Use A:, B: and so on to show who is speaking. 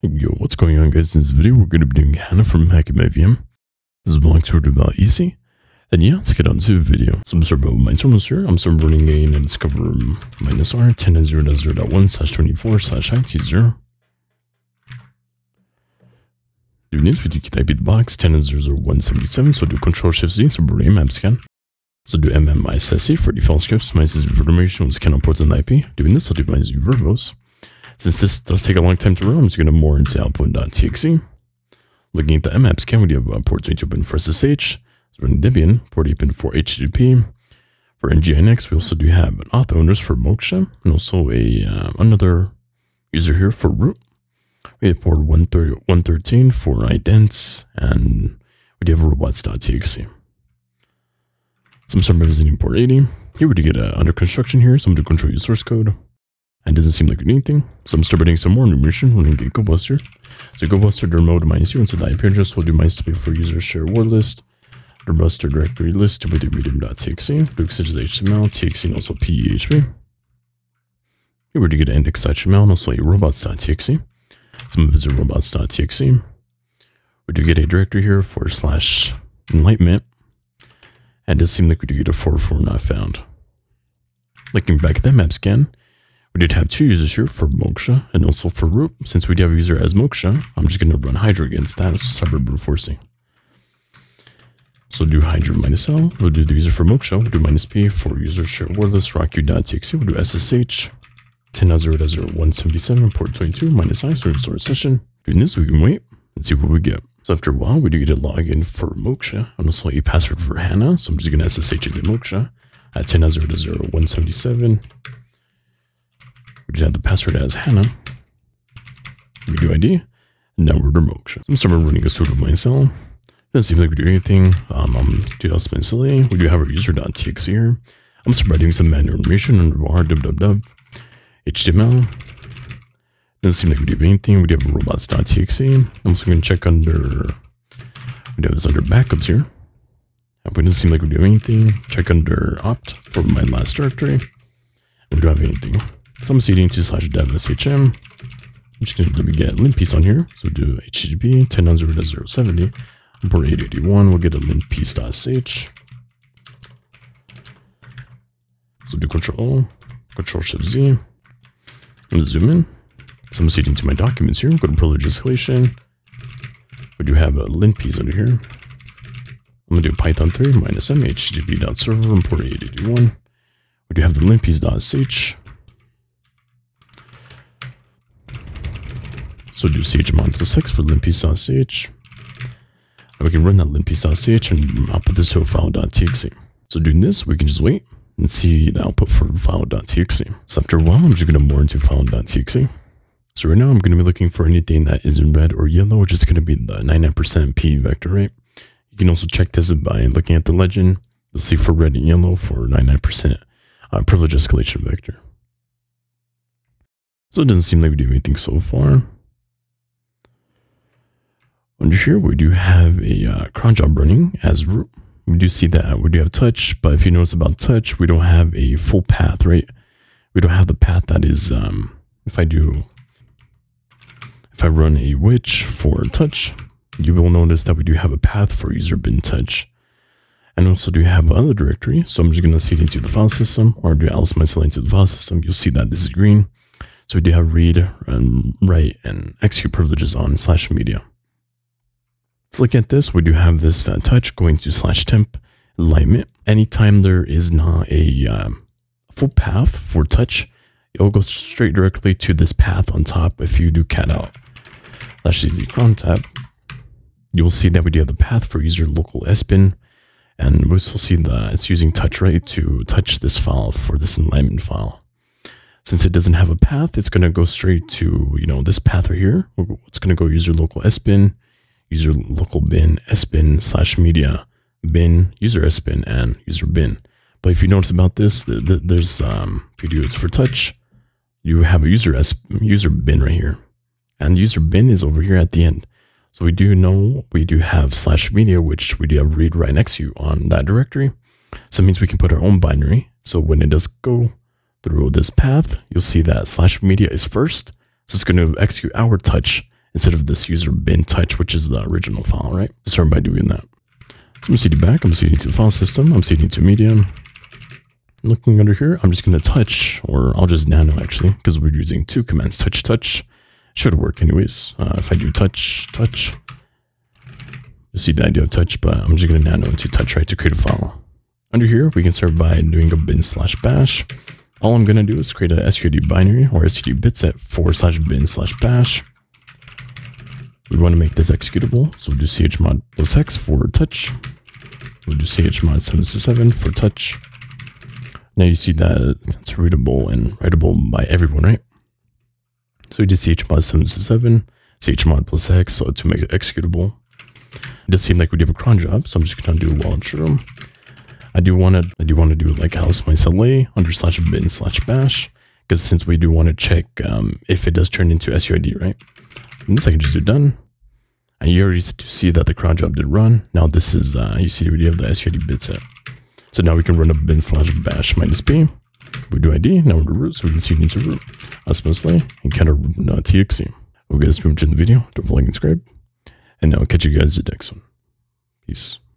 A: Yo, what's going on guys? In this video, we're going to be doing HANA from HackMyVM. This is belong to about easy. And yeah, let's get on to the video. So I'm starting with my terminal here. I'm starting running a and discover minus r 10.0.0.1 slash 24 slash IT0. Do this, we do type the box 10.0.0.177. So do control shift Z, so bring map scan. So do mmissc for default scripts, My minus information will scan on ports and IP. Doing this, I'll do minus verbose. Since this does take a long time to run, I'm just going to more into output.txt. Looking at the MAPs, scan, we do have uh, port 22 open for SSH, so running Debian, port open for HTTP. For NGINX, we also do have an auth owners for Moksha, and also a uh, another user here for root. We have port 113 for idents, and we do have robots.txt. Some sort of visiting port 80. Here we do get uh, under construction here, some to control your source code. And doesn't seem like anything. So I'm starting some more information running the GoBuster. So GoBuster their mode minus zero into the IP address We'll do minus to for user share word list. The buster directory list to the medium.txt, Luke such as HTML, TXT, and also PHP. Here we're to get index.html and also a robots.txt. Some of it is robots.txt. We do get a directory here for slash enlightenment. And it does seem like we do get a 44 not found. Looking back at that map scan, we did have two users here for Moksha and also for root. Since we do have a user as Moksha, I'm just going to run Hydra against that as cyber brute forcing. So do Hydra minus L, we'll do the user for Moksha, we'll do minus P for user share wordless rockq.txt, we'll do SSH 10.0.0.177 port 22 minus I, so restore session. Doing this, we can wait and see what we get. So after a while, we do get a login for Moksha and also a password for HANA. So I'm just going to SSH into Moksha at 10.0.0.177. We just have the password as Hannah. We do ID. Now we're Moksha. I'm starting running a sudo myself. Doesn't seem like we do anything. Um, um, do instantly. We do have our user.txt here. I'm spreading some manual information under var www HTML. Doesn't seem like we do anything. We do have robots.txt. I'm also going to check under. We do have this under backups here. It doesn't seem like we do anything. Check under opt for my last directory. We don't have anything. So I'm cding to slash dev shm. I'm just going to get lint piece on here. So do http 10.0.070 port 881. We'll get a lint piece.sh. So do control control shift Z. And zoom in. So I'm cding to my documents here. Go to privilege escalation. We do have a lint piece under here. I'm gonna do Python 3 minus m http.server port 881. We do have the lint So do chmon plus x for limppiece.ch. And we can run that limppiece.ch and output this to a file.txt. So doing this, we can just wait and see the output for file.txt. So after a while, I'm just going to more into file.txt. So right now, I'm going to be looking for anything that is in red or yellow, which is going to be the 99% P vector, right? You can also check this by looking at the legend. You'll see for red and yellow for 99% uh, privilege escalation vector. So it doesn't seem like we do anything so far. Under here, we do have a uh, cron job running as root. We do see that we do have touch, but if you notice about touch, we don't have a full path, right? We don't have the path that is, um, if I do, if I run a witch for touch, you will notice that we do have a path for user bin touch. And also do you have another directory. So I'm just going to cd into the file system or do ls myself into the file system. You'll see that this is green. So we do have read and write and execute privileges on slash media. Let's look at this. We do have this uh, touch going to slash temp alignment. Anytime there is not a um, full path for touch, it will go straight directly to this path on top. If you do cat out slash easy cron tab, you will see that we do have the path for user local sbin. And we also see that it's using touch right to touch this file for this alignment file. Since it doesn't have a path, it's going to go straight to, you know, this path right here. It's going to go user local sbin user local bin, sbin slash media, bin, user sbin, and user bin. But if you notice about this, the, the, there's, um, if you do it for touch, you have a user s user bin right here. And user bin is over here at the end. So we do know we do have slash media, which we do have read right next to you on that directory. So it means we can put our own binary. So when it does go through this path, you'll see that slash media is first. So it's going to execute our touch instead of this user bin touch, which is the original file, right? Start by doing that. So I'm cd back, I'm cd to the file system, I'm cd to medium. Looking under here, I'm just going to touch, or I'll just nano actually, because we're using two commands, touch, touch. Should work anyways. Uh, if I do touch, touch, you see the idea of touch, but I'm just going to nano into touch, right, to create a file. Under here, we can start by doing a bin slash bash. All I'm going to do is create a SQD binary or SQD bit set forward slash bin slash bash. We want to make this executable, so we'll do chmod plus x for touch. We'll do chmod 767 for touch. Now you see that it's readable and writable by everyone, right? So we did chmod 767, chmod plus x so to make it executable. It does seem like we do have a cron job, so I'm just gonna do while true. I do want to I do want to do like alice my LA under slash bin slash bash because since we do want to check um, if it does turn into SUID, right? And this I can just do done. And you already see that the cron job did run. Now this is uh, you see we have the SUID bit set. So now we can run a bin slash bash minus b. We do ID, now we're to root, so we can see into root. That's mostly encounter uh, txt. We'll get this moved in the video. Don't forget to like and subscribe. And now I'll catch you guys in the next one. Peace.